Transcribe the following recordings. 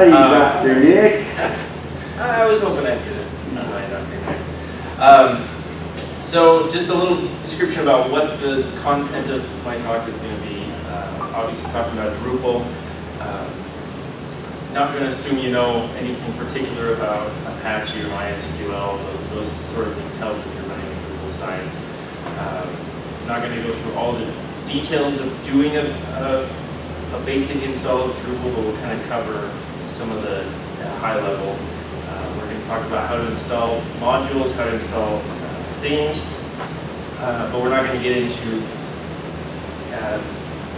Hi, Uh, Dr. Nick. I was hoping I'd get it. Um, so just a little description about what the content of my talk is going to be. Uh, obviously talking about Drupal. Um, not going to assume you know anything particular about Apache or MySQL. Those, those sort of things help if you're running a Drupal site. Um, not going to go through all the details of doing a, a, a basic install of Drupal, but we'll kind of cover some of the uh, high level. Uh, we're going to talk about how to install modules, how to install uh, themes, uh, but we're not going to get into uh,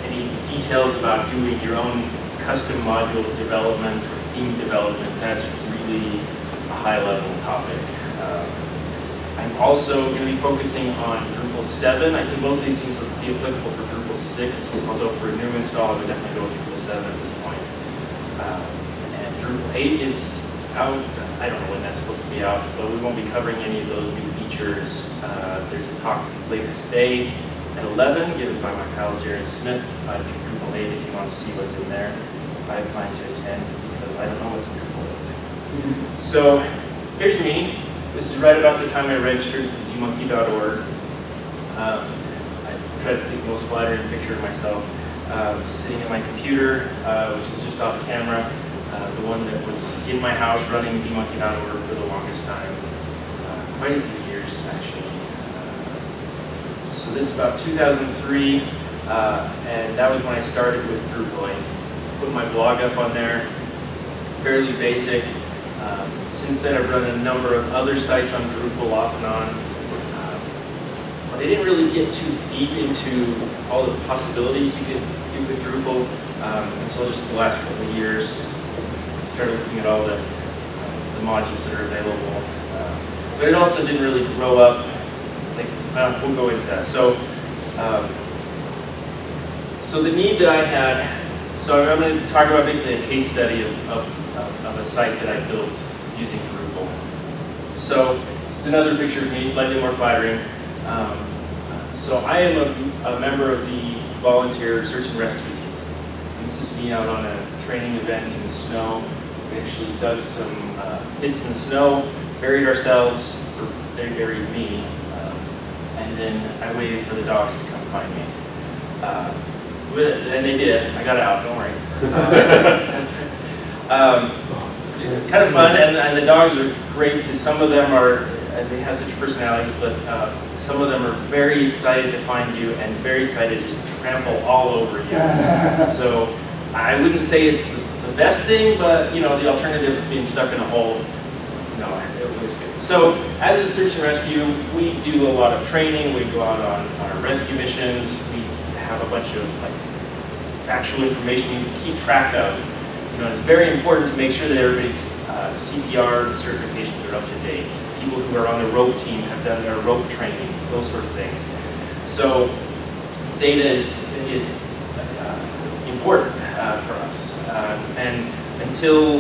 any details about doing your own custom module development or theme development. That's really a high level topic. Um, I'm also going to be focusing on Drupal 7. I think both of these things would be applicable for Drupal 6, although for a new install, I would definitely go with Drupal 7 at this point. Um, Drupal 8 is out. I don't know when that's supposed to be out, but we won't be covering any of those new features. Uh, there's a talk later today at 11 given by my pal Jared Smith on Drupal 8 if you want to see what's in there. I plan to attend because I don't know what's in Drupal 8. So here's me. This is right about the time I registered at zmonkey.org. Um, I tried to take the most flattering picture of myself um, sitting at my computer, uh, which is just off camera, uh, the one that was in my house running zmonkey.org for the longest time, uh, quite a few years actually. Uh, so this is about 2003, uh, and that was when I started with Drupal. Put my blog up on there, fairly basic. Um, since then, I've run a number of other sites on Drupal off and on. Um, I didn't really get too deep into all the possibilities you could do with Drupal um, until just the last couple of years. Started looking at all the, uh, the modules that are available. Um, but it also didn't really grow up. Like, uh, we'll go into that. So, um, so the need that I had, so I'm going to talk about basically a case study of, of, of- a site that I built using Drupal. So is another picture of me, slightly more flattering. Um, so I am a, a member of the volunteer search and rescue team. This is me out on a training event in the snow. We actually dug some uh, pits in the snow, buried ourselves, or they buried me, um, and then I waited for the dogs to come find me. Uh, and they did. I got out. Don't worry. um, it's kind of fun, and, and the dogs are great because some of them are, and they have such personalities, but uh, some of them are very excited to find you and very excited to just trample all over you. so I wouldn't say it's the, the best thing, but you know, the alternative of being stuck in a hole, no, it was good. So as a search and rescue, we do a lot of training. We go out on, our rescue missions. We have a bunch of like factual information you to keep track of. You know, it's very important to make sure that everybody's uh, CPR certifications are up to date. People who are on the rope team have done their rope trainings, those sort of things. So data is, is uh, important uh, for us. Uh, and until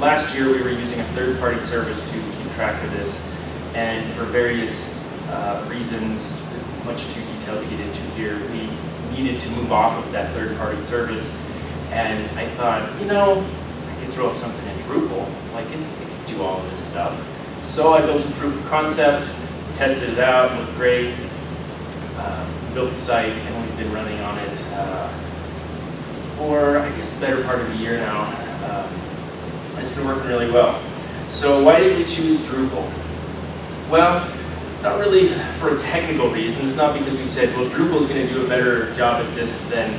last year, we were using a third-party service to keep track of this. And for various uh, reasons, much too detailed to get into here, we needed to move off of that third-party service. And I thought, you know, I could throw up something in Drupal, like it, it could do all of this stuff. So I built a proof of concept, tested it out, looked great, um, built the site, and we've been running on it uh, for, I guess, the better part of a year now. Um, it's been working really well. So why did we choose Drupal? Well, not really for a technical reason. It's not because we said, well, Drupal is going to do a better job at this than,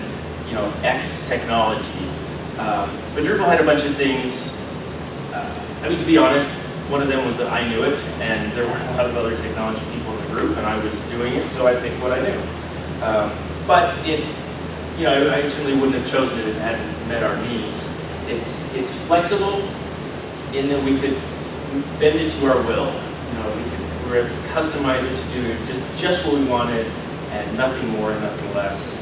you know, X technology. Um, but Drupal had a bunch of things. Uh, I mean, to be honest, one of them was that I knew it, and there weren't a lot of other technology people in the group, and I was doing it, so I picked what I knew. Um, but it, you know, I certainly wouldn't have chosen it if it hadn't met our needs. It's it's flexible in that we could bend it to our will. You know, we could we were able to customize it to do just just what we wanted, and nothing more and nothing less.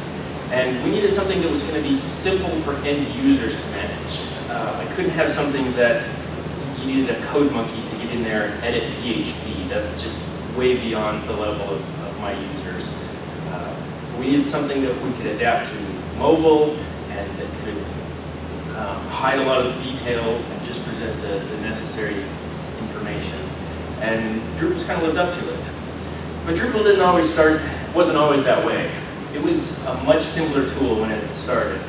And we needed something that was going to be simple for end users to manage. Uh, I couldn't have something that you needed a code monkey to get in there and edit PHP. That's just way beyond the level of, of my users. We needed something that we could adapt to mobile and that could um, hide a lot of the details and just present the, the necessary information. And Drupal's kind of lived up to it. But Drupal didn't always start, wasn't always that way. It was a much simpler tool when it started.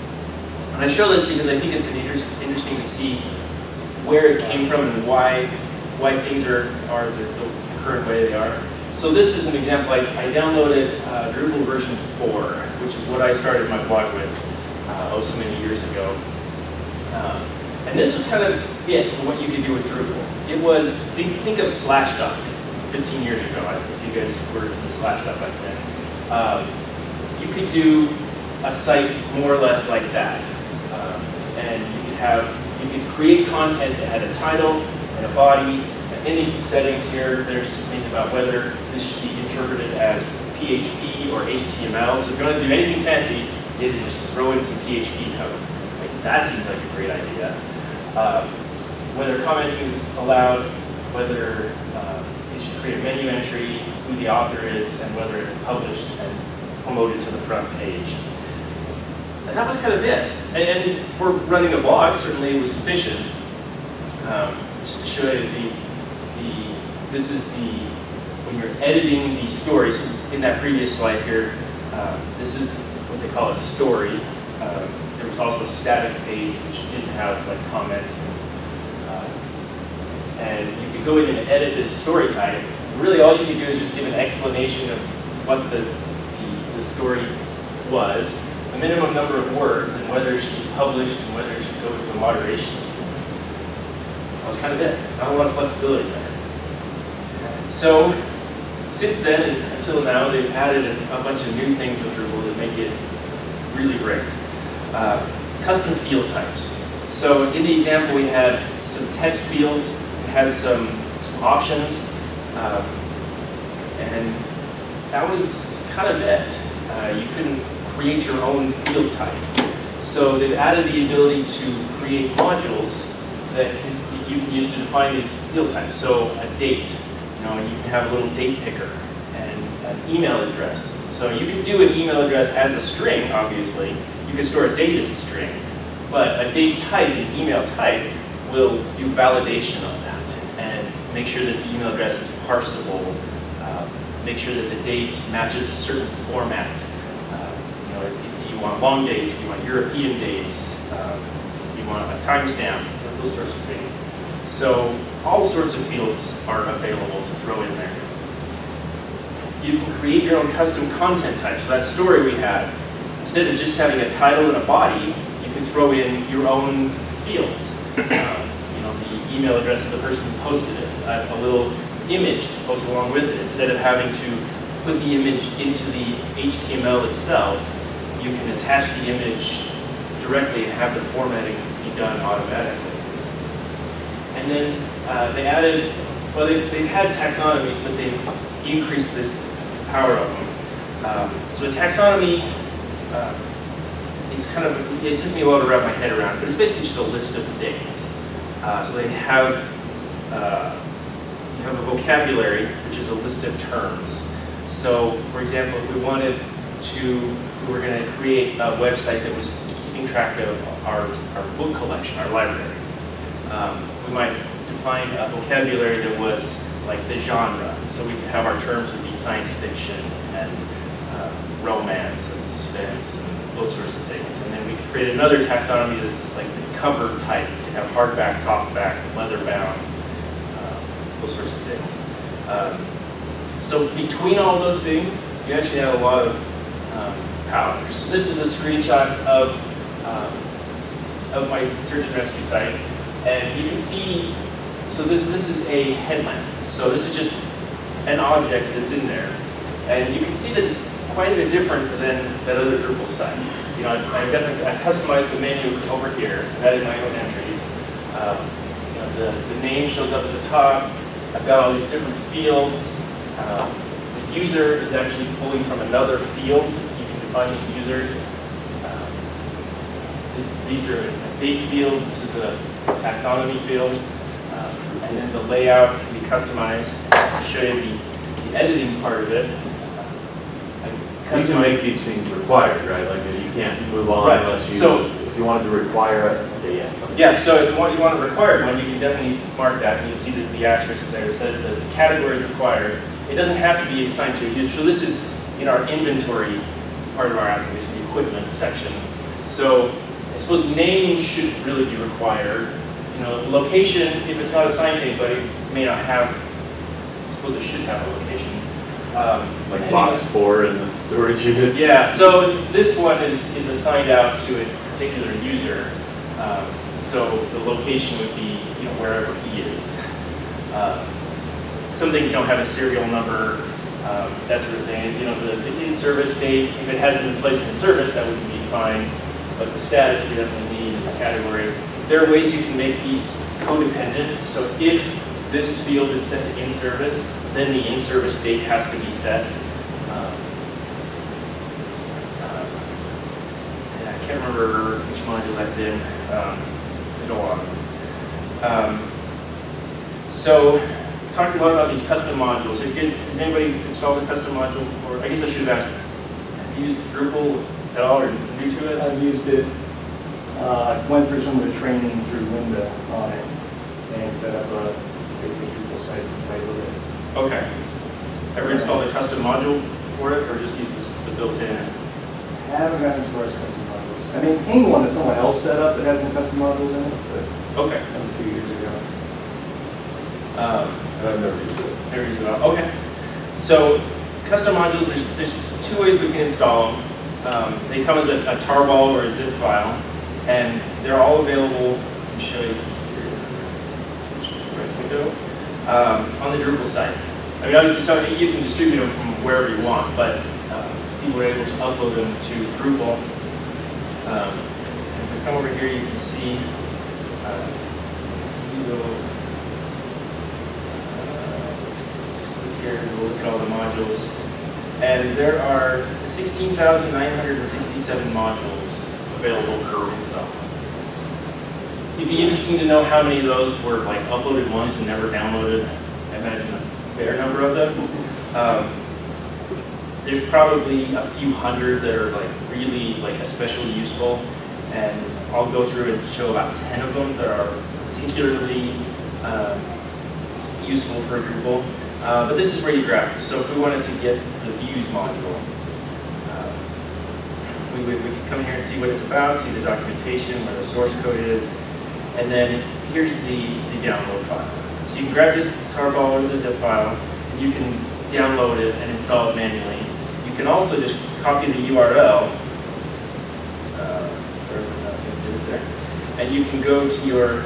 And I show this because I think it's an interest, interesting to see where it came from and why why things are, are the, the current way they are. So this is an example. I, I downloaded uh, Drupal version 4, which is what I started my blog with uh, oh so many years ago. Um, and this was kind of it for what you could do with Drupal. It was, think, think of Slashdot 15 years ago, if you guys were in Slashdot back then. Um, you could do a site more or less like that. Um, and you could have, you could create content that had a title, and a body. In these settings here, there's things about whether this should be interpreted as PHP or HTML. So if you want to do anything fancy, you need to just throw in some PHP code. Like, that seems like a great idea. Um, whether commenting is allowed, whether uh, it should create a menu entry, who the author is, and whether it's published and promoted to the front page. And that was kind of it. And, and for running a blog, certainly it was sufficient. Um, just to show you the, this is the, when you're editing the story, so in that previous slide here, uh, this is what they call a story. Uh, there was also a static page which didn't have like comments. And, uh, and you could go in and edit this story type. Really all you can do is just give an explanation of what the, the, the story was, a minimum number of words, and whether it should be published and whether it should go to a moderation that was kind of it. Not a lot of flexibility there. So since then and until now, they've added a, bunch of new things with Drupal that make it really great. Uh, custom field types. So in the example, we had some text fields, had some, some options, um, and that was kind of it. Uh, you couldn't create your own field type. So they've added the ability to create modules that you can use to define these field types. So a date, you know, you can have a little date picker and an email address. So you can do an email address as a string, obviously. You can store a date as a string, but a date type, an email type, will do validation on that and make sure that the email address is parsable, uh, make sure that the date matches a certain format. Uh, you know, if you want long dates, if you want European dates, uh, you want a timestamp, those sorts of things. So all sorts of fields are available to throw in there. You can create your own custom content type. So that story we had, instead of just having a title and a body, you can throw in your own fields. Uh, you know, the email address of the person who posted it, a, a little image to post along with it. Instead of having to put the image into the HTML itself, you can attach the image directly and have the formatting be done automatically. And then uh, they added, well, they've, they've had taxonomies, but they've increased the power of them. Um, so a taxonomy, uh, it's kind of, it took me a while to wrap my head around, but it's basically just a list of things. Uh, so they have, uh, you have a vocabulary, which is a list of terms. So, for example, if we wanted to, we were going to create a website that was keeping track of our, our book collection, our library. Um, we might define a vocabulary that was like the genre. So we could have our terms would be science fiction and uh, romance and suspense and those sorts of things. And then we could create another taxonomy that's like the cover type. Could have hardback, softback, leatherbound, uh, those sorts of things. Um, so between all those things, you actually have a lot of um, power. So this is a screenshot of um, of my search and rescue site. And you can see, so this, this is a headlamp. So this is just an object that's in there. And you can see that it's quite a bit different than that other Drupal site. You know, I've, got the, I customized the menu over here, I've added my own entries. Um, you know, the, the name shows up at the top. I've got all these different fields. Um, the user is actually pulling from another field. You can define the users. Um, these are a date field. This is a taxonomy field. Um, and then the layout can be customized. I'll show you the, the editing part of it. You can make these things required, right? Like you can't move on Right. unless you, So- if you wanted to require it, okay, yeah. Yeah, so if you want, you want to require one, you can definitely mark that, and you'll see that the asterisk there says that the category is required. It doesn't have to be assigned to a user, so this is in our inventory part of our application, the equipment section. So I suppose naming should really be required. You know, location, if it's not assigned to anybody, may not have, I suppose it should have a location. Um, Like depending box four in the storage unit. yeah, so this one is, is assigned out to a particular user. Um, So the location would be, you know, wherever he is. Um, Some things don't have a serial number, um, that sort of thing. You know, the, the in-service date, if it hasn't been placed in service, that would be fine. But the status we definitely need in the category. There are ways you can make these codependent. So if this field is set to in-service, then the in-service date has to be set. Um, yeah, I can't remember which module that's in. Um, lot. Um, So, talked a lot about these custom modules. You- Has anybody installed a custom module before? I guess I should have asked, have you used Drupal at all or new to it? I've used it, uh, went through some of the training through Lynda on it and set up a basic Drupal site to play with it. Okay. Ever installed a custom module for it or just used this- the built-in? I haven't gotten as far as custom modules. I maintained one that someone else set up that has some custom modules in it, but Okay. that was a few years ago. Um, I've never used it. There is well. Okay. So custom modules, there's, there's two ways we can install them. Um, they come as a, a tarball or a zip file, and they're all available. Let me show you here. Right window. Um, on the Drupal site. I mean, obviously, so you can distribute them from wherever you want, but um, people are able to upload them to Drupal. Um, if we come over here, you can see. Uh, you go Let's click here and we'll look at all the modules. And there are 16,967 modules available for install. It'd be interesting to know how many of those were like uploaded once and never downloaded. I imagine a fair number of them. Um, There's probably a few hundred that are like really like especially useful. And I'll go through and show about 10 of them that are particularly um, useful for Drupal. Uh, but this is where you grab. So if we wanted to get the views module, we would we could come here and see what it's about, see the documentation, where the source code is, and then here's the, the download file. So you can grab this tarball or the zip file, and you can download it and install it manually. You can also just copy the URL, uh, is there, and you can go to your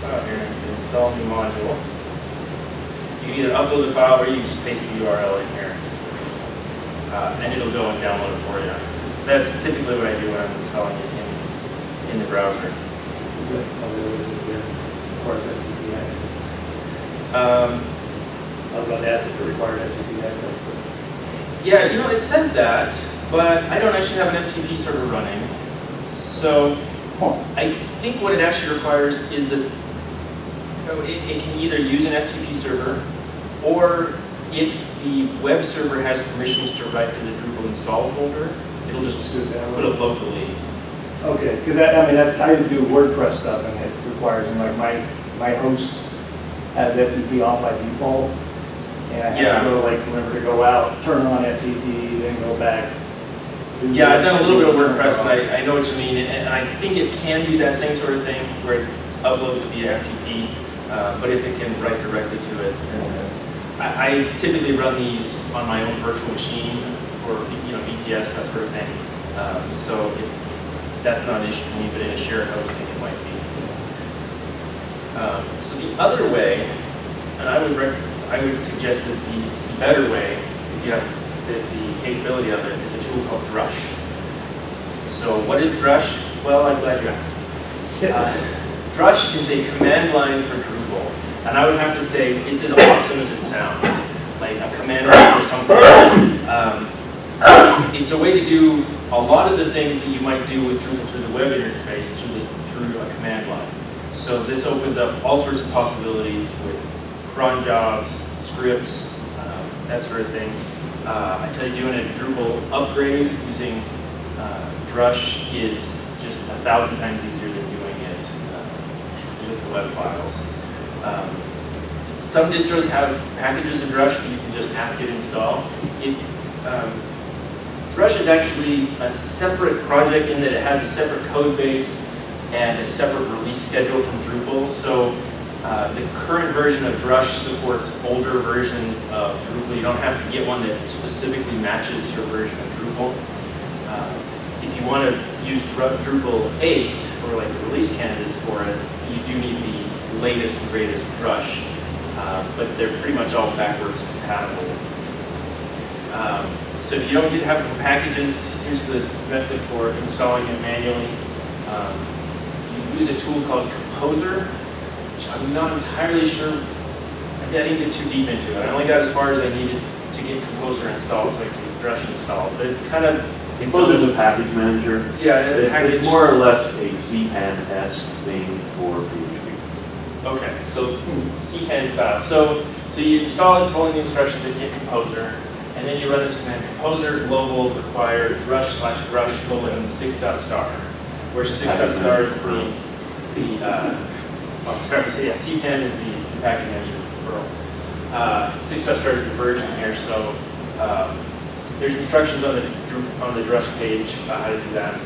file here and install new module. You can either upload the file or you just paste the URL in here. Uh, and it'll go and download it for you. That's typically what I do when I'm installing it in, in the browser. Is it available of course, FTP access? Um, I was about to ask if it required FTP access, but. yeah, you know, it says that, but I don't actually have an FTP server running. So I think what it actually requires is that you know, it, it can either use an FTP server, or if the web server has permissions to write to the Drupal install folder, it'll just Just do it that put it locally. Okay, because I mean, that's, I do WordPress stuff and it requires, and like my, my host has FTP off by default. And I Yeah. have to go like, whenever to go out, turn on FTP, then go back. Yeah, I've done a little bit of WordPress, and I, I know what you mean, and I think it can do that same sort of thing, where it uploads it via FTP, uh, but if it can write directly to it, then, I, typically run these on my own virtual machine, or, you know, VPS, that sort of thing, um, so it- that's not an issue for me, but in a shared hosting, it might be. Um, So the other way, and I would rec, I would suggest that the, it's the better way, if you have the, the capability of it, is a tool called Drush. So what is Drush? Well, I'm glad you asked. Uh, Drush is a command line for Drupal, and I would have to say it's as awesome as it sounds, like a command line for something. Um, It's a way to do a lot of the things that you might do with Drupal through the web interface through this, through a command line. So this opens up all sorts of possibilities with cron jobs, scripts, um, that sort of thing. Uh, I tell you, doing a Drupal upgrade using uh, Drush is just a thousand times easier than doing it uh, with the web files. Um, Some distros have packages of Drush that you can just apt-get install. It, um, Drush is actually a separate project in that it has a separate code base and a separate release schedule from Drupal. So uh, the current version of Drush supports older versions of Drupal. You don't have to get one that specifically matches your version of Drupal. Uh, If you want to use Dru- Drupal 8 or like the release candidates for it, you do need the latest and greatest Drush, uh, but they're pretty much all backwards compatible. Um, So if you don't get have packages, here's the method for installing it manually. Um, You use a tool called Composer, which I'm not entirely sure, I didn't get too deep into it. I only got as far as I needed to get Composer installed, so I can get Drush installed. But it's kind of, it's Well, a, package manager. yeah, It's, package. it's more or less a CPAN-esque thing for PHP. Okay, so CPAN style. So, so you install it following the instructions in Git Composer, and then you run this command, composer global require drush slash drush colon six dot star, where six dot star is the, the, uh, oh, sorry, to say, yeah, CPAN is the the package manager for Perl. Uh, six dot star is the version here, so, um, there's instructions on the, on the drush page about how to do that.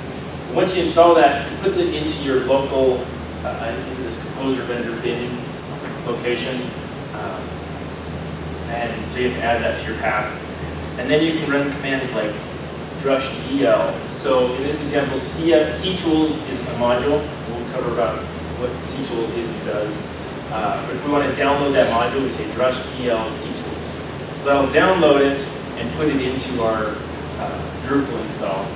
Once you install that, it puts it into your local, uh, into this composer vendor bin location. Um, And so you have to add that to your path. And then you can run commands like drush dl. So in this example, C, ctools is a module. We'll cover about what ctools is and does. Uh, But if we want to download that module, we say drush dl ctools. So that'll download it and put it into our uh, Drupal install.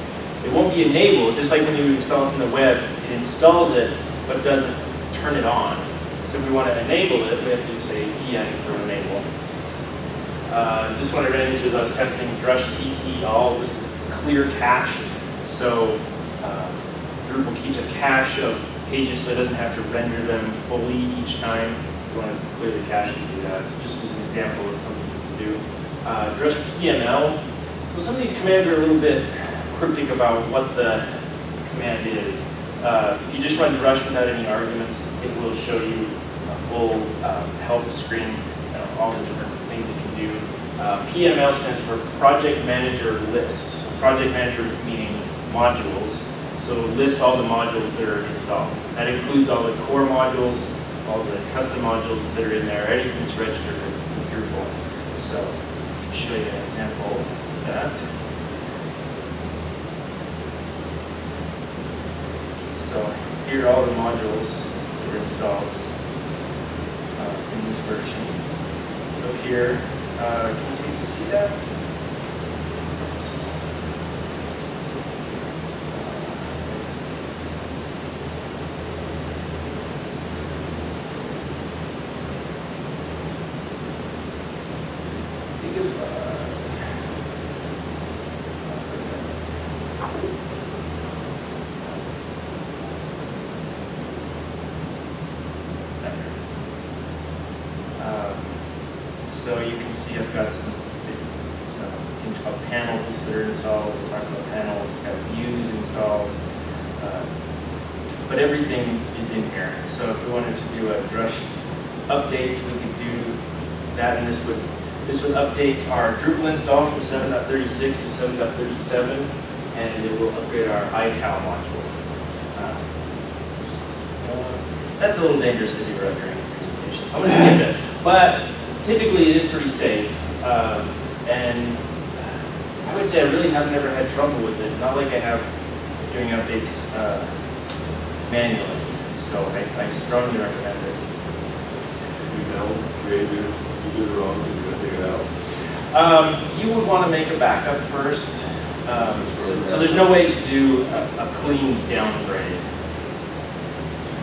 It won't be enabled, just like when you install from the web, it installs it, but doesn't turn it on. So if we want to enable it, we have to say en for enable. Uh, This one I ran into as I was testing Drush CC all, this is clear cache. So uh, Drupal keeps a cache of pages so it doesn't have to render them fully each time. If you want to clear the cache, you do that. So just as an example of something you can do. Uh, Drush PML, so some of these commands are a little bit cryptic about what the command is. Uh, If you just run Drush without any arguments, it will show you a full um, help screen, you know, all the different things it can do. Uh, PML stands for Project Manager List. So Project Manager meaning modules. So list all the modules that are installed. That includes all the core modules, all the custom modules that are in there, anything that's registered with Drupal. So I'll show you an example of that. So here are all the modules that are installed uh, in this version. So here, uh, can you see that? Think of, uh, Um, So you can see I've got some some things called panels that are installed, we'll talk about panels, got views installed. uh, But everything is in here. So if we wanted to do a Drush update, we could do that, and this would, this would update our Drupal install from 7.36 to 7.37, and it will upgrade our iCal module. Uh, That's a little dangerous to do right during a presentation, so I'm gonna skip it. But typically, it is pretty safe. Um, And I would say I really have never had trouble with it, not like I have doing updates uh, manually. So I I strongly recommend it. You know, it, you do it wrong, you're gonna take it out. Um, You would want to make a backup first. Um, So so there's no way to do a a clean downgrade.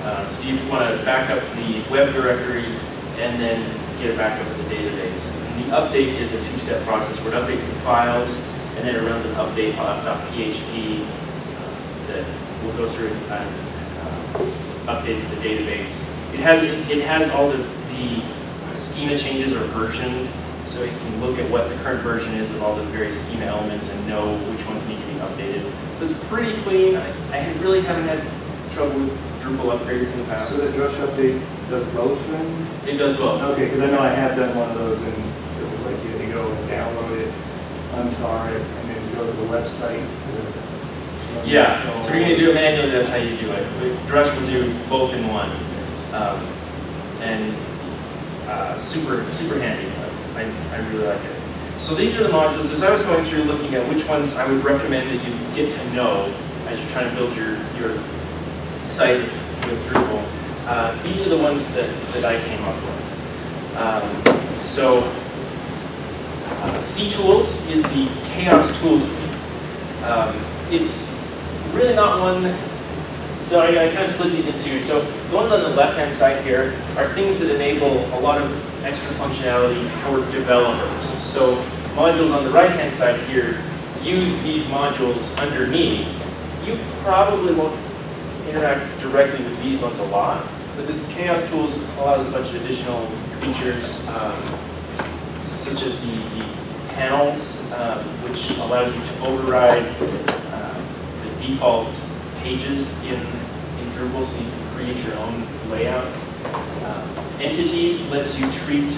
Uh, So you want to back up the web directory and then get a backup of the database. And the update is a two-step process where it updates the files and then it runs an update on .php uh, that will go through and uh, updates the database. It has, it has all the, the schema changes are versioned so you can look at what the current version is of all the various schema elements and know which ones need to be updated. It's pretty clean. I, I really haven't had trouble with Drupal upgrades in the past. So the Drush update does both then? It does both. Okay, because I know I have done one of those and it was like you had to go and download it, untar it, and then go to the website to. Yeah, so if you're gonna do it manually, that's how you do it. With Drush will do both in one. Um, And uh, super, super handy. I, I really like it. So these are the modules, as I was going through looking at which ones I would recommend that you get to know as you're trying to build your, your site with Drupal, uh, these are the ones that, that I came up with. Um, So uh, C-Tools is the Chaos Tools Suite. Um, It's really not one, so I, I kind of split these into two. So the ones on the left-hand side here are things that enable a lot of extra functionality for developers. So modules on the right-hand side here use these modules underneath. You probably won't interact directly with these ones a lot, but this Chaos Tools allows a bunch of additional features, um, such as the, the panels, um, which allows you to override uh, the default pages in, in Drupal, so you can create your own layouts. Um, Entities lets you treat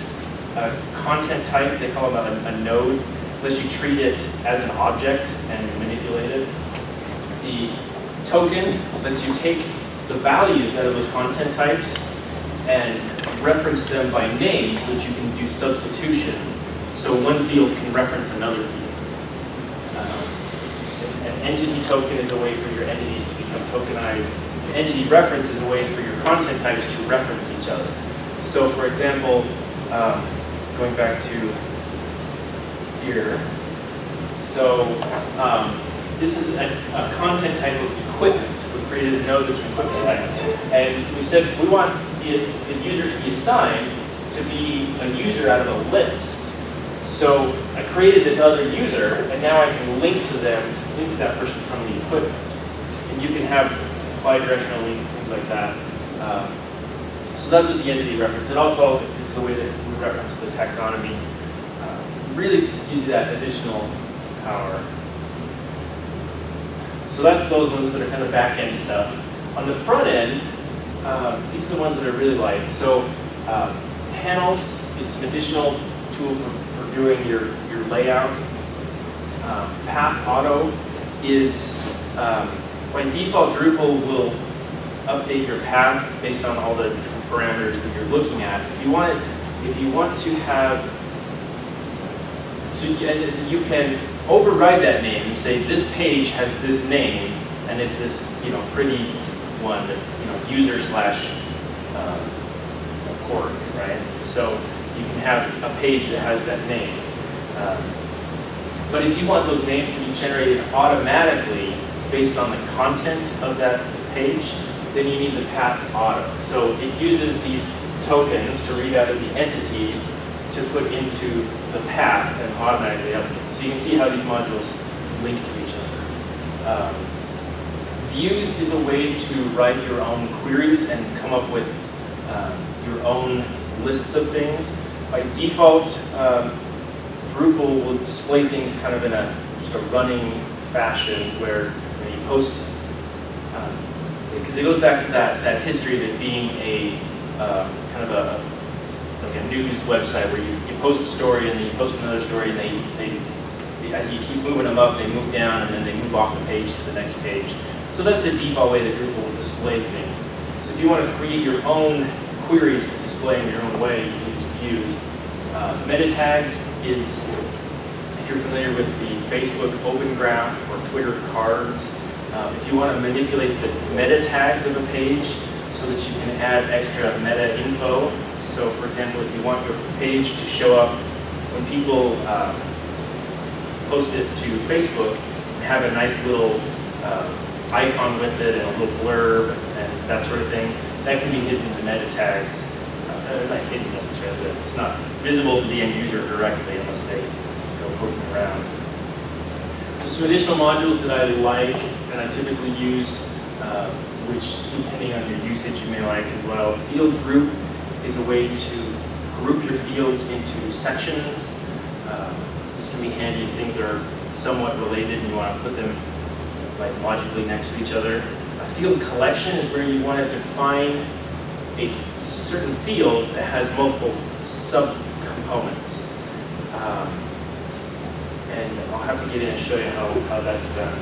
a content type, they call them a, a node, lets you treat it as an object and manipulate it. The token lets you take the values out of those content types and reference them by name so that you can do substitution. So one field can reference another field. Um, An entity token is a way for your entities to become tokenized. An entity reference is a way for your content types to reference each other. So for example, um, going back to here, so um, this is a, a content type of equipment. We created a node that's an equipment type. And we said we want the, the user to be assigned to be a user out of a list. So I created this other user, and now I can link to them, link to that person from the equipment. And you can have bidirectional links, things like that. Um, so that's what the entity reference. It also is the way that we reference the taxonomy. Uh, really gives you that additional power. So that's those ones that are kind of back-end stuff. On the front end, um, these are the ones that I really like. So um, panels is an additional tool for, for doing your, your layout. Um, Path Auto is, um, by default, Drupal will update your path based on all the parameters that you're looking at. If you want, if you want to have, so you, you can override that name and say this page has this name and it's this you know pretty one that you know user slash um, right? So you can have a page that has that name. Um, but if you want those names to be generated automatically based on the content of that page, then you need the path auto. So it uses these tokens to read out of the entities to put into the path and automatically update. So you can see how these modules link to each other. Um, Views is a way to write your own queries and come up with um, your own lists of things. By default, um, Drupal will display things kind of in a just a running fashion where you, you post, because it goes back to that, that history of it being a uh, kind of a like a news website where you, you post a story and then you post another story and they, they, they- as you keep moving them up, they move down and then they move off the page to the next page. So that's the default way that Drupal will display things. So if you want to create your own queries to display in your own way, you can use. Uh, meta tags is, if you're familiar with the Facebook Open Graph or Twitter cards, uh, if you want to manipulate the meta tags of a page so that you can add extra meta info. So for example, if you want your page to show up when people uh, post it to Facebook, have a nice little uh, icon with it and a little blurb and that sort of thing, that can be hidden in the meta tags. Uh, not hidden necessarily, but it's not visible to the end user directly unless they go poking around. So some additional modules that I like and I typically use, uh, which depending on your usage you may like as well. Field group is a way to group your fields into sections This can be handy if things are somewhat related and you want to put them like logically next to each other. A field collection is where you want to define a certain field that has multiple subcomponents. Um, and I'll have to get in and show you how, how that's done.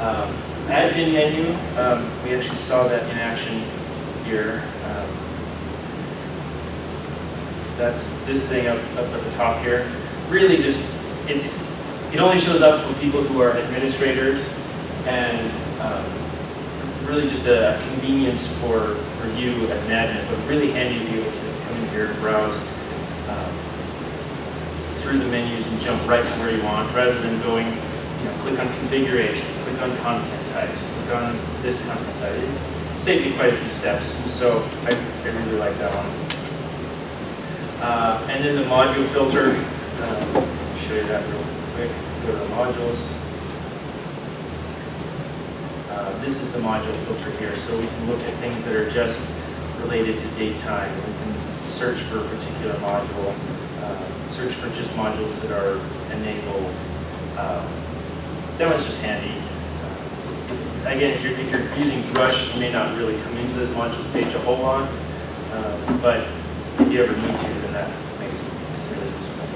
Um, admin menu, um, we actually saw that in action here. Um, that's this thing up, up at the top here. Really just, it's, it only shows up for people who are administrators and um, really just a convenience for, for you as an admin, but really handy to be able to come in here and browse through the menus and jump right to where you want, rather than going, you know, click on configuration, click on content types, click on this content type. It saves you quite a few steps, so I, I really like that one. Uh, and then the module filter, uh, show you that real quick. Go to the modules. Uh, this is the module filter here, so we can look at things that are just related to date time. We can search for a particular module, search for just modules that are enabled. Um, that one's just handy. Again, if you're, if you're using Drush, you may not really come into this modules page a whole lot, uh, but if you ever need to, then that makes it really useful.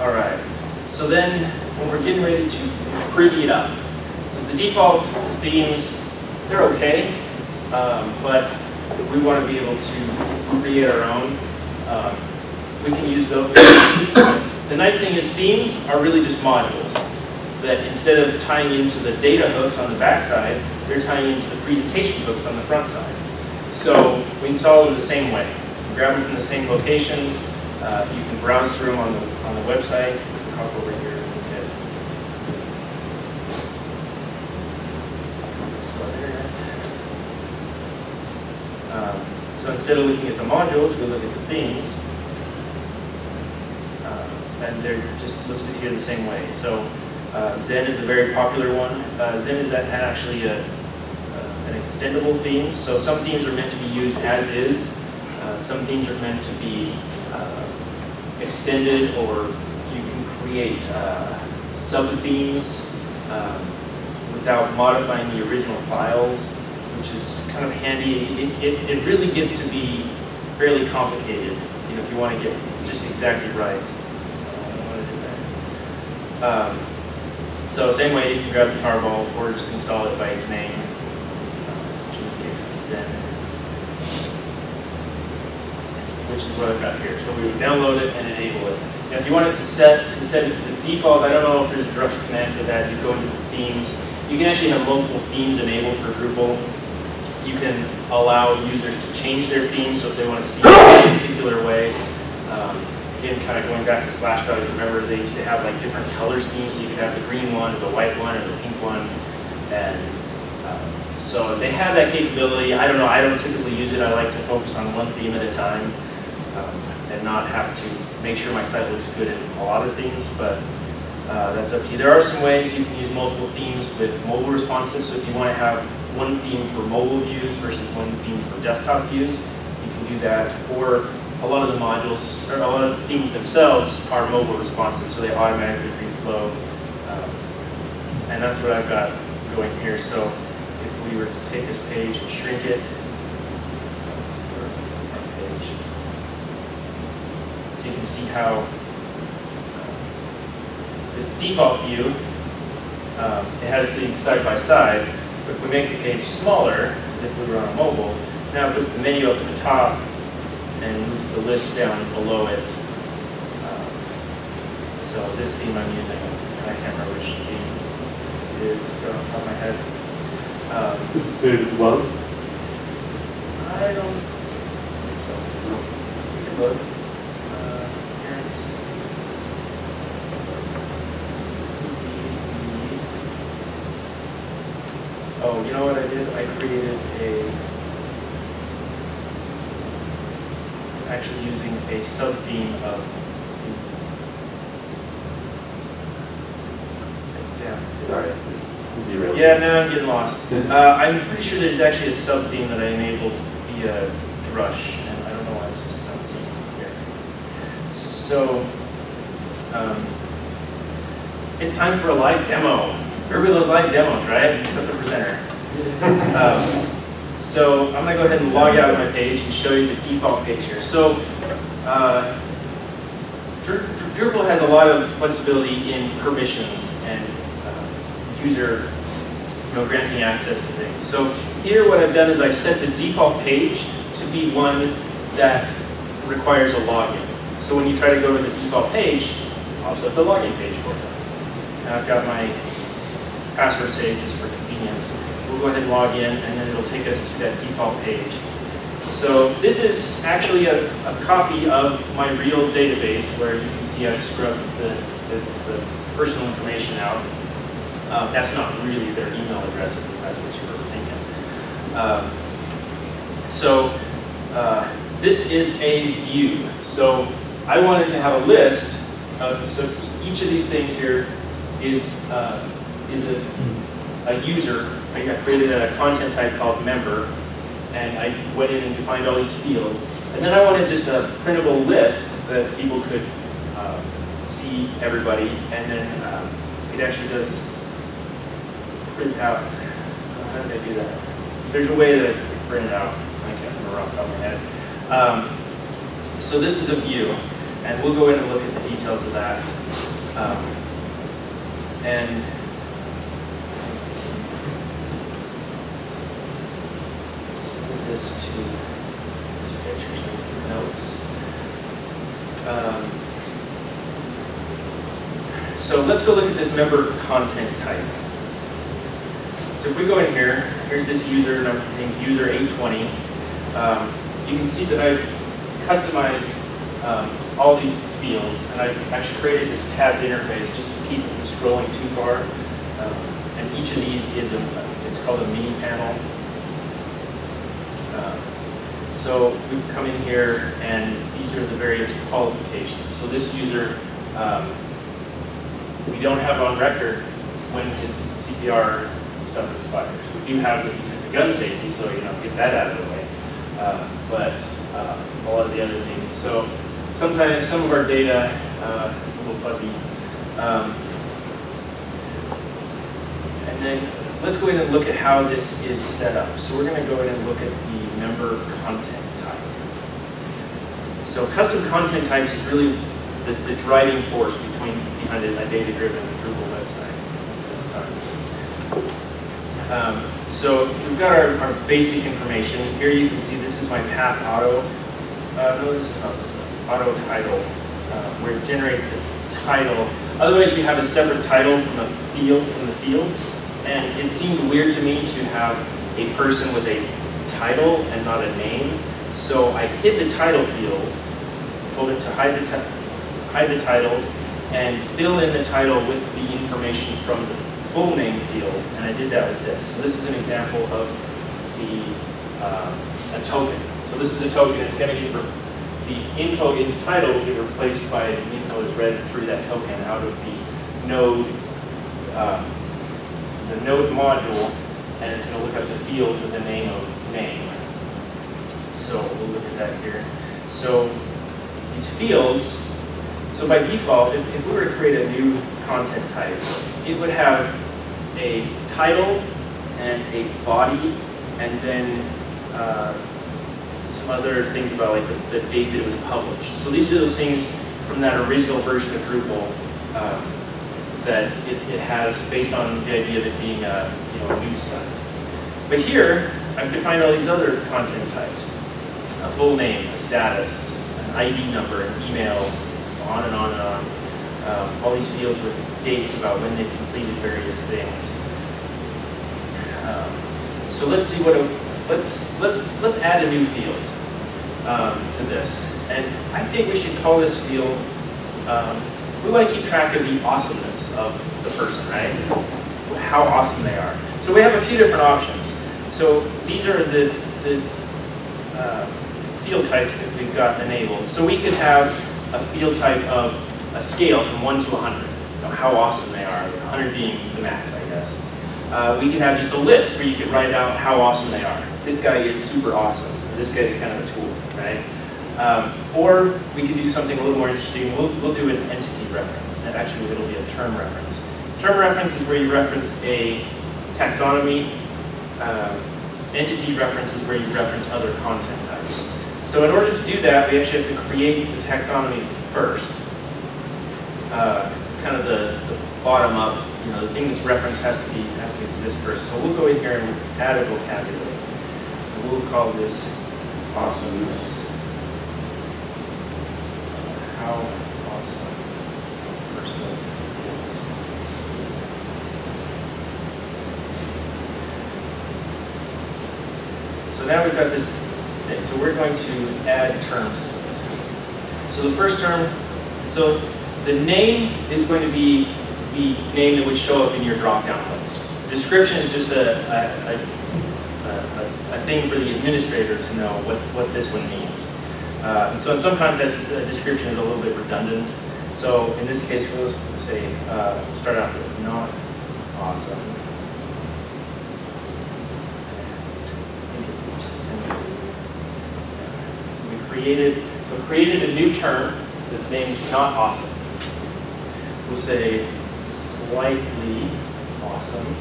All right, so then when we're getting ready to pretty it up, the default themes, they're okay, um, but we want to be able to create our own. Um, we can use those. The nice thing is themes are really just modules that instead of tying into the data hooks on the backside, they're tying into the presentation hooks on the front side. So we install them the same way. You grab them from the same locations. Uh, you can browse through them on the, on the website. Hop over here and look at. Um, so instead of looking at the modules, we look at the themes. Uh, and they're just listed here the same way. So uh, Zen is a very popular one. Uh, Zen is actually a, uh, an extendable theme. So some themes are meant to be used as is. Uh, some themes are meant to be uh, extended or you can create sub-themes um, without modifying the original files, which is kind of handy. It, it, it really gets to be fairly complicated, you know, if you want to get just exactly right. Uh. Um, so same way, you can grab the tarball or just install it by its name. uh, which is what I've got here. So we would download it and enable it. Now, if you wanted to set to set it to the default, I don't know if there's a direct command for that. You go into the themes. You can actually have multiple themes enabled for Drupal. You can allow users to change their theme, so if they want to see it in a particular way. Um, again, kind of going back to Slashdot, remember they used to have like different color schemes, so you could have the green one, or the white one, or the pink one. And uh, so they have that capability. I don't know, I don't typically use it. I like to focus on one theme at a time um, and not have to make sure my site looks good in a lot of themes, but uh, that's up to you. There are some ways you can use multiple themes with mobile responsive, so if you want to have one theme for mobile views versus one theme for desktop views, you can do that. Or a lot of the modules, or a lot of the themes themselves are mobile responsive, so they automatically reflow. Um, and that's what I've got going here. So if we were to take this page and shrink it, so you can see how uh, this default view, um, it has these side by side, but if we make the page smaller, as if we were on a mobile, now it puts the menu up at the top and moves the list down below it. Um, So this theme I'm using, and I can't remember which theme it is, off the top of my head. Um, Does it say one? I don't think so. We can look. Uh, appearance. Oh, you know what I did? I created a, actually using a sub-theme of. Yeah. Sorry. Derailed. Yeah, now I'm getting lost. Uh, I'm pretty sure there's actually a sub-theme that I enabled via Drush, and I don't know why I'm not seeing it here. So, um, it's time for a live demo. Everybody loves live demos, right? Except the presenter. Um, So I'm gonna go ahead and log out of my page and show you the default page here. So, uh, Dru- Dru- Drupal has a lot of flexibility in permissions and uh, user, you know, granting access to things. So here what I've done is I've set the default page to be one that requires a login. So when you try to go to the default page, pops up the login page for you. And I've got my password saved convenience. We'll go ahead and log in, and then it'll take us to that default page. So this is actually a, a copy of my real database where you can see I've scrubbed the, the, the personal information out. Uh, that's not really their email addresses, if that's what you were thinking. Um, so uh, this is a view. So I wanted to have a list of, so each of these things here is, uh, is a, a user. I created a content type called member, and I went in and defined all these fields. And then I wanted just a printable list that people could um, see everybody, and then um, it actually does print out. How did I do that? There's a way to print it out. I can't remember off the top of my head. Um, so this is a view, and we'll go in and look at the details of that. Um, and let's move this to this picture, so we can notes. Um, so let's go look at this member content type. So if we go in here, here's this user named user 820. Um, you can see that I've customized um, all these fields, and I've actually created this tabbed interface just to keep it from scrolling too far. Um, and each of these is a, it's called a mini panel. Um, so we come in here, and these are the various qualifications. So this user, um, we don't have on record when his CPR stuff expires. We do have the, gun safety, so you know, get that out of the way. Uh, but uh, a lot of the other things. So sometimes some of our data uh, a little fuzzy. Um, and then let's go ahead and look at how this is set up. So we're going to go ahead and look at the member content type. So custom content types is really the, the driving force between behind a, data-driven Drupal website. Um, so we've got our, our basic information. Here you can see this is my path auto. Uh, no, this is auto title, uh, where it generates the title. Otherwise, you have a separate title from a field from the fields, and it seemed weird to me to have a person with a title and not a name. So I hid the title field, told it to hide the hide the title, and fill in the title with the information from the full name field, and I did that with this. So this is an example of the, uh, a token. So this is a token, it's gonna get, the info in the title will get replaced by the info that's read through that token out of the node, um, the node module, and it's gonna look up the field with the name of name. So we'll look at that here. So these fields, so by default, if, if we were to create a new content type, it would have a title and a body, and then uh, some other things about like the, the date that it was published. So these are those things from that original version of Drupal um, that it, it has based on the idea of it being a, you know, a news site. But here, I've defined all these other content types. A full name, a status, an ID number, an email, on and on and on. Um, all these fields with dates about when they completed various things. Um, so let's see what, a, let's, let's, let's add a new field um, to this. And I think we should call this field, um, we want to keep track of the awesomeness of the person, right? How awesome they are. So we have a few different options. So these are the, the uh, field types that we've got enabled. So we could have a field type of a scale from 1 to 100, you know, how awesome they are, 100 being the max, I guess. Uh, we can have just a list where you can write out how awesome they are. This guy is super awesome. This guy's kind of a tool, right? Um, or we could do something a little more interesting. We'll, we'll do an entity reference. And actually, it'll be a term reference. Term reference is where you reference a taxonomy. Um, entity reference is where you reference other content types. So in order to do that, we actually have to create the taxonomy first. Uh, it's kind of the, the bottom up, you know, the thing that's referenced has to be, has to exist first. So we'll go in here and add a vocabulary. And we'll call this awesomeness. How awesome a person is. So now we've got this thing. So we're going to add terms to it. So the first term, so the name is going to be the name that would show up in your drop-down list. Description is just a, a, a, a, thing for the administrator to know what, what this one means. Uh, and so in some contexts, description is a little bit redundant. So in this case, we'll say, uh, start out with not awesome. So we created, we created a new term that's named not awesome. We'll say slightly awesome.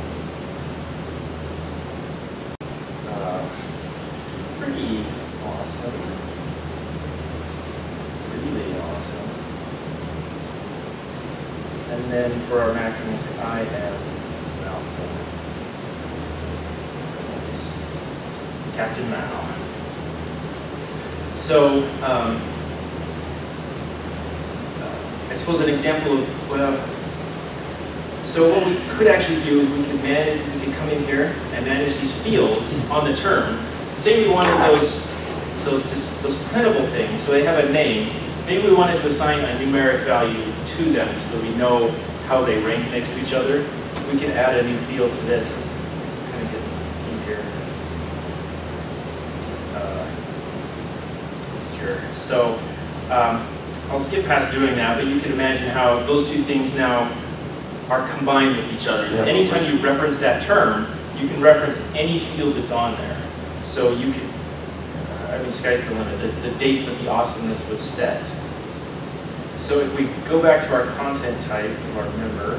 Uh, pretty awesome. Really awesome. And then for our maximum, I am Malcolm. Captain Mal. So, um, uh, I suppose an example of, well, so what we could actually do is we can manage, we could come in here and manage these fields on the term. Say we wanted those, those, those printable things, so they have a name. Maybe we wanted to assign a numeric value to them so we know how they rank next to each other. We can add a new field to this, kind of get in here. Uh, So um, I'll skip past doing that, but you can imagine how those two things now are combined with each other. Yeah. Anytime you reference that term, you can reference any field that's on there. So you can, I mean, sky's the limit, the, the date that the awesomeness was set. So if we go back to our content type of our member,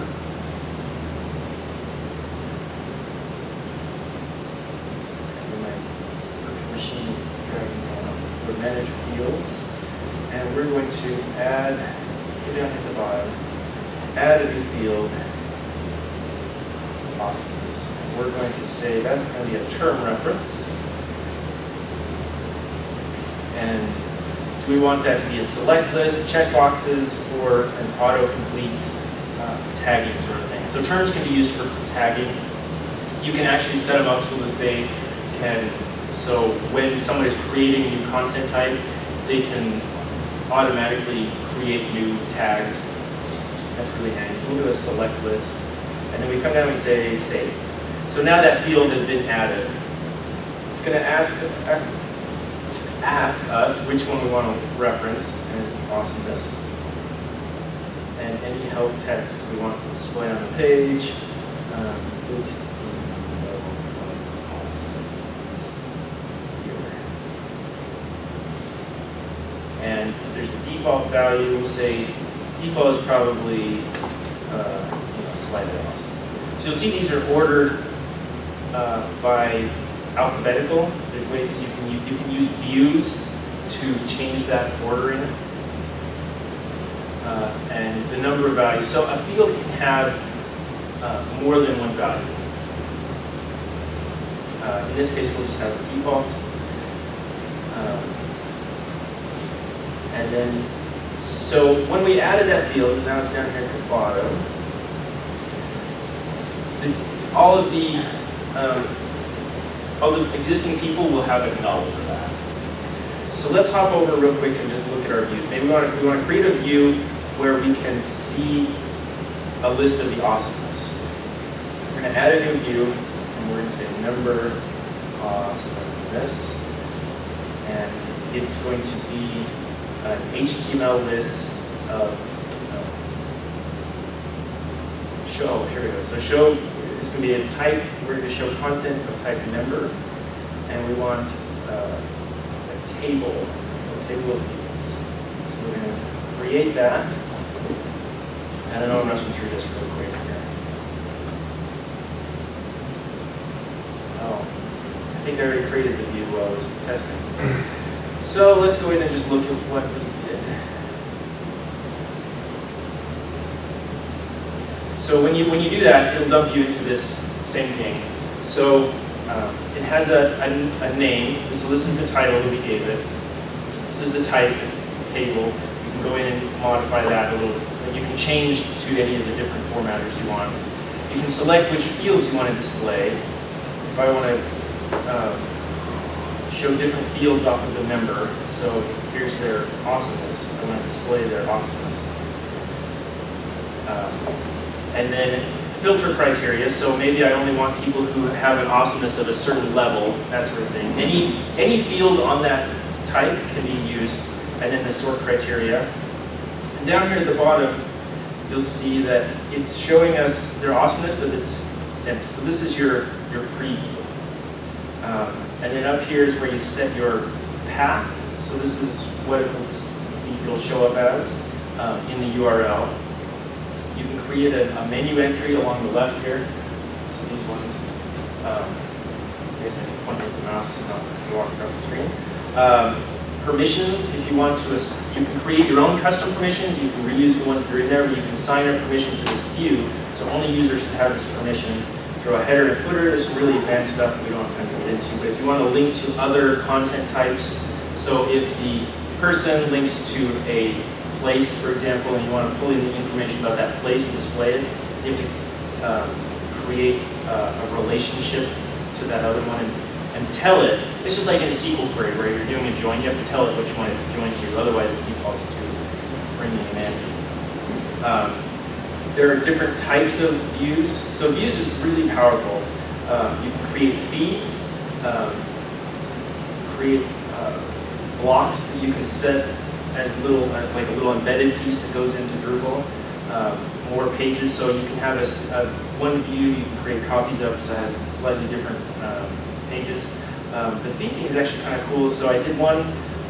and my virtual machine dragging down, we'll manage fields, and we're going to add, go down at the bottom, add a new field. And We're going to say that's going to be a term reference. And do we want that to be a select list, checkboxes, or an autocomplete uh, tagging sort of thing? So terms can be used for tagging. You can actually set them up so that they can, so when somebody's creating a new content type, they can automatically create new tags. That's really handy. So we'll do a select list. And then we come down and we say save. So now that field has been added. It's going to ask, ask us which one we want to reference, and it's awesomeness. And any help text we want to display on the page. Um, And there's a default value, we'll say default is probably uh, you know, slightly awesome. So you'll see these are ordered uh, by alphabetical. There's ways you can use, you can use views to change that ordering. Uh, and the number of values. So a field can have uh, more than one value. Uh, in this case, we'll just have a default. Um, and then, so when we added that field, now it's down here at the bottom, the, all of the um, all the existing people will have a null for that. So let's hop over real quick and just look at our views. Maybe we want to, we want to create a view where we can see a list of the awesomeness. We're going to add a new view, and we're going to say number awesomeness, and it's going to be an HTML list of uh, show. Here we go. So show is going to be a type, we're going to show content of type member, and we want uh, a table, a table of fields. So we're going to create that. And I don't know, I'm rushing through this real quick here. Oh, I think I already created the view while I was testing. So let's go in and just look at what we did. So when you, when you do that, it'll dump you into this same thing. So um, it has a, a, a name, so this is the title that we gave it. This is the type table. You can go in and modify that a little, and you can change to any of the different formatters you want. You can select which fields you want to display. If I want to um, show different fields off of the member, so here's their awesomeness. I want to display their awesomeness. Um, and then filter criteria, so maybe I only want people who have an awesomeness of a certain level, that sort of thing. Any, any field on that type can be used, and then the sort criteria. And down here at the bottom, you'll see that it's showing us their awesomeness, but it's, it's empty. So this is your, your preview. Um, and then up here is where you set your path. So this is what it it'll show up as um, in the URL. You can create a, a, menu entry along the left here. So these ones, um, I guess I can point with the mouse and walk across the screen. Um, permissions, if you want to, you can create your own custom permissions. You can reuse the ones that are in there, but you can assign a permission to this view. So only users can have this permission. Throw a header and footer. There's some really advanced stuff we don't have to get into. But if you want to link to other content types, so if the person links to a place, for example, and you want to pull in the information about that place and display it, you have to um, create uh, a relationship to that other one and, and, tell it. This is like in a SQL query where you're doing a join, you have to tell it which one it's it to to, otherwise it defaults to bringing it in. Um, there are different types of views. So views is really powerful. Um, you can create feeds, um, create uh, blocks that you can set as little, uh, like a little embedded piece that goes into Drupal. Um, more pages, so you can have a, a, one view you can create copies of, so it has slightly different um, pages. Um, the feeding is actually kind of cool. So I did one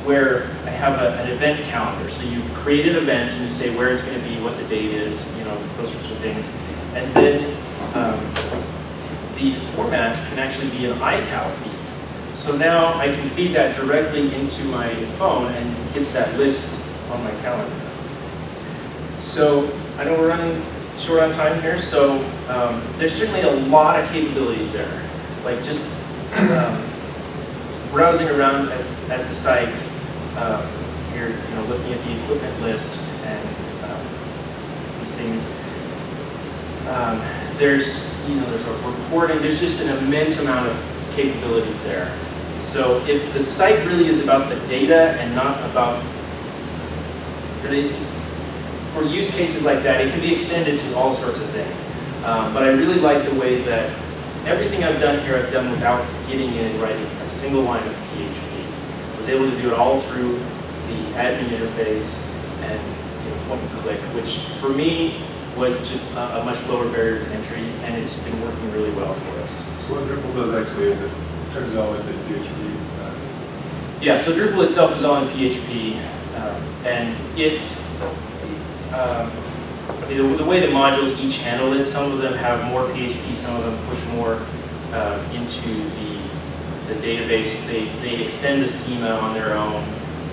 where I have a, an event calendar. So you create an event and you say where it's going to be, what the date is, you know, those sorts of things. And then um, the format can actually be an iCal feed. So now I can feed that directly into my phone and get that list on my calendar. So I know we're running short on time here, so um, there's certainly a lot of capabilities there. Like just um, browsing around at, at the site, um, you're you know, looking at the equipment list and um, these things. Um, there's you know there's a reporting. There's just an immense amount of capabilities there. So if the site really is about the data and not about for use cases like that, it can be extended to all sorts of things. Um, but I really like the way that everything I've done here, I've done without getting in and writing a single line of PHP. Was able to do it all through the admin interface and you know, point and click, which for me was just a, a, much lower barrier to entry, and it's been working really well for us. So what Drupal does actually is it turns all into PHP. Uh, yeah, so Drupal itself is all in PHP, um, and it um, the, the, way the modules each handle it, some of them have more PHP, some of them push more uh, into the, the database. They, they extend the schema on their own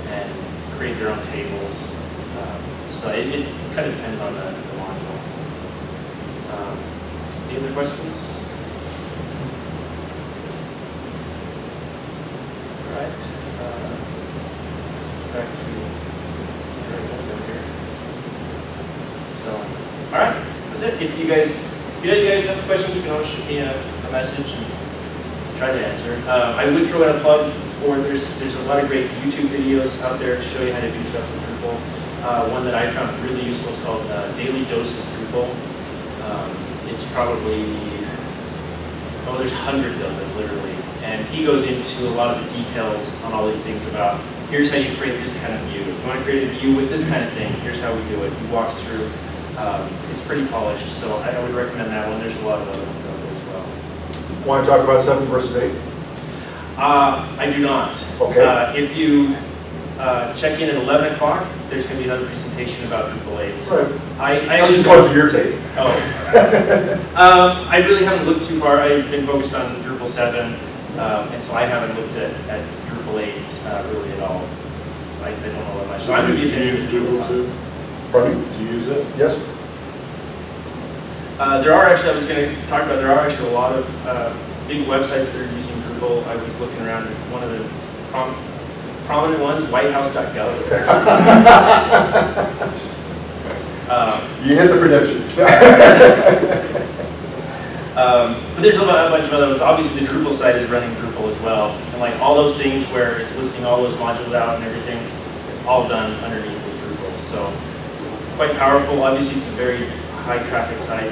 and create their own tables. Um, so it, it, kind of depends on the, the module. Um, any other questions? All right. Uh, back to So, all right, that's it. If you guys, if you guys have questions, you can always shoot me a, a message to answer. Uh, I would throw in a plug for there's there's a lot of great YouTube videos out there to show you how to do stuff with Drupal. Uh, one that I found really useful is called uh, Daily Dose of Drupal. Um, it's probably oh, there's hundreds of them literally, and he goes into a lot of the details on all these things about here's how you create this kind of view. If you want to create a view with this kind of thing, here's how we do it. He walks through um, it's pretty polished, so I would recommend that one. There's a lot of other ones out there as well. Want to talk about seven versus eight? Uh, I do not. Okay. Uh, If you uh, check in at 11 o'clock, there's going to be another presentation about Drupal 8. Right. I, I I'm actually just going don't, for your take. oh. Um, I really haven't looked too far. I've been focused on Drupal 7, um, and so I haven't looked at, at Drupal 8 uh, really at all. I, I don't know what much. So I'm going to be Do you use attending Drupal too? Pardon me? Do you use it? Yes? Uh, there are actually, I was going to talk about, there are actually a lot of uh, big websites that are using Drupal. I was looking around at one of the prom- prominent ones, whitehouse.gov. Um, You hit the prediction. Um, but there's a, bunch of other ones. Obviously, the Drupal site is running Drupal as well. And like all those things where it's listing all those modules out and everything, it's all done underneath with Drupal. So quite powerful. Obviously, it's a very high traffic site.